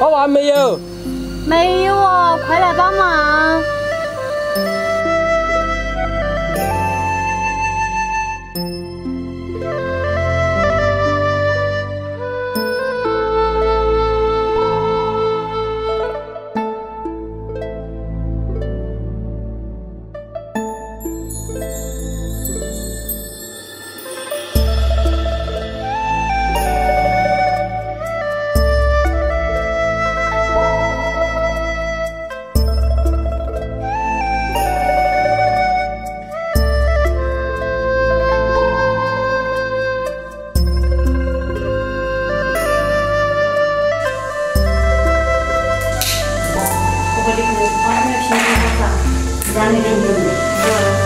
包完没有。没有哦快来帮忙。Kedua orangnya.